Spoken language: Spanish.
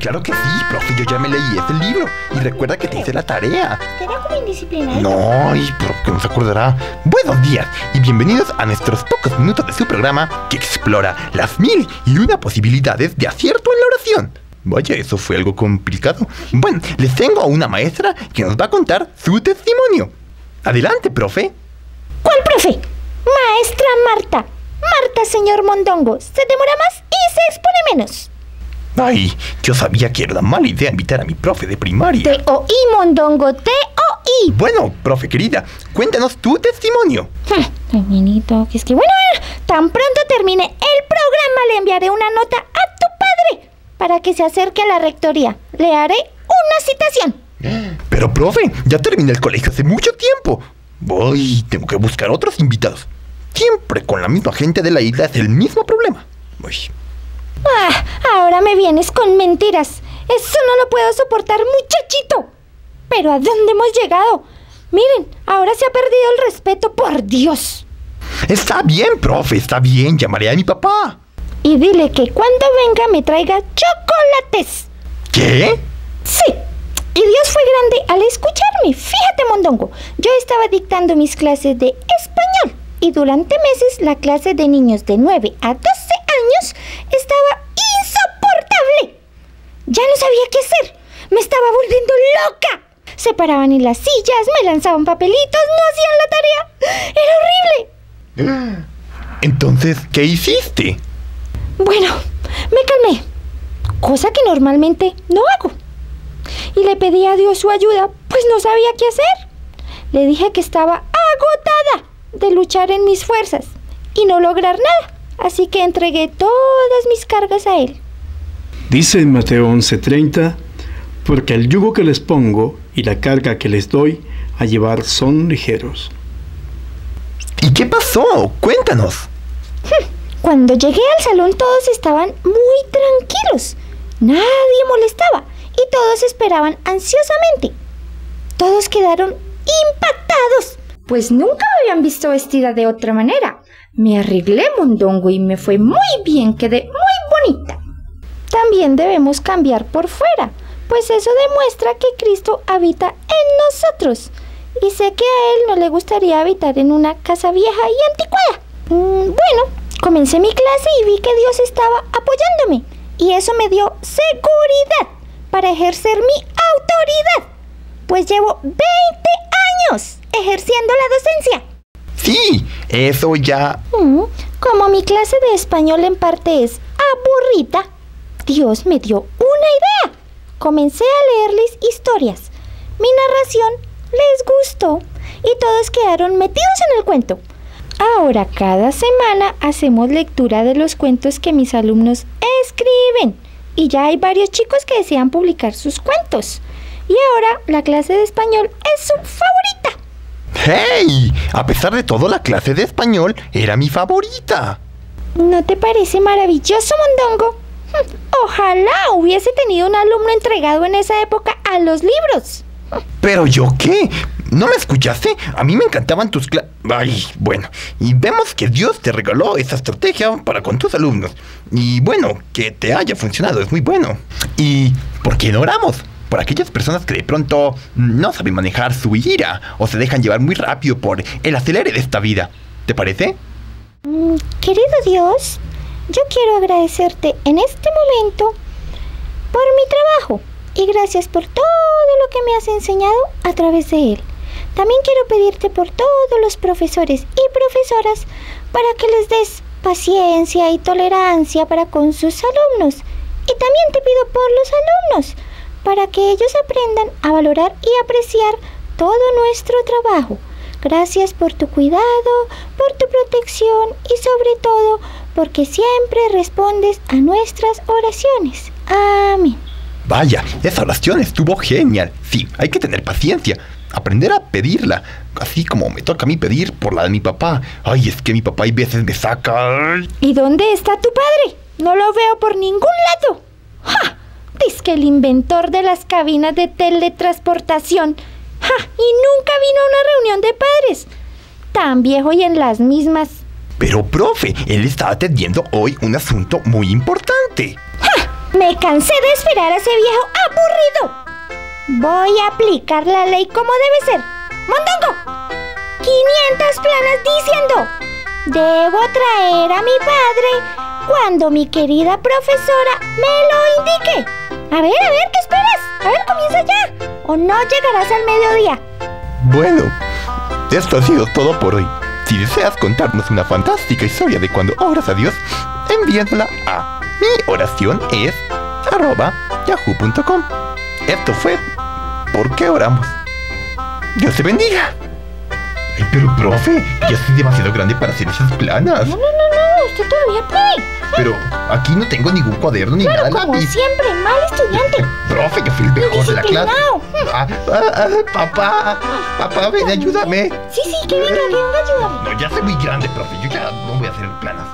claro que sí, profe, yo ya me leí ese libro. Y recuerda que te hice la tarea. ¿Será como indisciplinario? No, y profe, que no se acordará. Buenos días y bienvenidos a nuestros pocos minutos de su programa que explora las mil y una posibilidades de acierto en la oración. Vaya, eso fue algo complicado. Bueno, les tengo a una maestra que nos va a contar su testimonio. Adelante, profe. ¿Cuál, profe? Maestra Marta. Marta, señor Mondongo. Se demora más y se expone menos. Ay, yo sabía que era una mala idea invitar a mi profe de primaria. T-O-I, Mondongo. T-O-I. Bueno, profe querida, cuéntanos tu testimonio. Niñito, que es que bueno, bueno, tan pronto termine el programa le enviaré una nota a tu padre para que se acerque a la rectoría. Le haré una citación. Pero, profe, ya terminé el colegio hace mucho tiempo. Voy, tengo que buscar otros invitados. Siempre con la misma gente de la isla es el mismo problema. Uy. Ah, ahora me vienes con mentiras. Eso no lo puedo soportar, muchachito. Pero ¿a dónde hemos llegado? Miren, ahora se ha perdido el respeto, por Dios. Está bien, profe, está bien. Llamaré a mi papá. Y dile que cuando venga me traiga chocolates. ¿Qué? Sí. Y Dios fue grande al escucharme. Fíjate, Mondongo. Yo estaba dictando mis clases de español. Y durante meses la clase de niños de 9 a 12 sabía qué hacer. Me estaba volviendo loca. Se paraban en las sillas, me lanzaban papelitos, no hacían la tarea. Era horrible. Entonces, ¿qué hiciste? Bueno, me calmé, cosa que normalmente no hago. Y le pedí a Dios su ayuda, pues no sabía qué hacer. Le dije que estaba agotada de luchar en mis fuerzas y no lograr nada, así que entregué todas mis cargas a Él. Dice en Mateo 11:30, porque el yugo que les pongo y la carga que les doy a llevar son ligeros. ¿Y qué pasó? Cuéntanos. Cuando llegué al salón todos estaban muy tranquilos. Nadie molestaba y todos esperaban ansiosamente. Todos quedaron impactados, pues nunca me habían visto vestida de otra manera. Me arreglé mondongo y me fue muy bien, quedé muy. También debemos cambiar por fuera, pues eso demuestra que Cristo habita en nosotros. Y sé que a Él no le gustaría habitar en una casa vieja y anticuada. Mm, bueno, Comencé mi clase y vi que Dios estaba apoyándome y eso me dio seguridad para ejercer mi autoridad, pues llevo 20 años ejerciendo la docencia. Sí, eso ya... Mm, como mi clase de español en parte es aburrida, Dios me dio una idea. Comencé a leerles historias. Mi narración les gustó y todos quedaron metidos en el cuento. Ahora cada semana hacemos lectura de los cuentos que mis alumnos escriben y ya hay varios chicos que desean publicar sus cuentos. Y ahora la clase de español es su favorita. ¡Hey! A pesar de todo, la clase de español era mi favorita. ¿No te parece maravilloso, Mondongo? Ojalá hubiese tenido un alumno entregado en esa época a los libros. ¿Pero yo qué? ¿No me escuchaste? A mí me encantaban tus clases. Ay, bueno. Y vemos que Dios te regaló esa estrategia para con tus alumnos. Y bueno, que te haya funcionado, es muy bueno. ¿Y por qué no oramos? Por aquellas personas que de pronto no saben manejar su ira o se dejan llevar muy rápido por el acelere de esta vida. ¿Te parece? Mm, querido Dios, yo quiero agradecerte en este momento por mi trabajo y gracias por todo lo que me has enseñado a través de él. También quiero pedirte por todos los profesores y profesoras para que les des paciencia y tolerancia para con sus alumnos. Y también te pido por los alumnos, para que ellos aprendan a valorar y apreciar todo nuestro trabajo. Gracias por tu cuidado, por tu protección y sobre todo porque siempre respondes a nuestras oraciones. Amén. Vaya, esa oración estuvo genial. Sí, hay que tener paciencia. Aprender a pedirla. Así como me toca a mí pedir por la de mi papá. Ay, es que mi papá hay veces me saca. ¿Y dónde está tu padre? No lo veo por ningún lado. ¡Ja! Dice que el inventor de las cabinas de teletransportación. ¡Ja! Y nunca vino a una reunión de padres. Tan viejo y en las mismas. Pero, profe, él está atendiendo hoy un asunto muy importante. ¡Ja! Me cansé de esperar a ese viejo aburrido. Voy a aplicar la ley como debe ser. ¡Mondongo! 500 planas diciendo, debo traer a mi padre cuando mi querida profesora me lo indique. A ver, a ver, ¿qué esperas? A ver, comienza ya. O no llegarás al mediodía. Bueno, esto ha sido todo por hoy. Si deseas contarnos una fantástica historia de cuando oras a Dios, envíanosla a mi oración es arroba yahoo.com. Esto fue ¿Por qué oramos? Dios te bendiga. Ay, pero profe, ya soy demasiado grande para hacer esas planas. No, no, no, no, usted todavía puede. Pero aquí no tengo ningún cuaderno ni Claro, nada. como siempre, mal estudiante. Profe, yo fui el mejor de la clase. Indisciplinado. Ah, ah, ah, papá, papá, ven, ayúdame. Sí, sí, que venga, que venga a ayudarme. No, ya soy muy grande, profe. Yo ya no voy a hacer planas.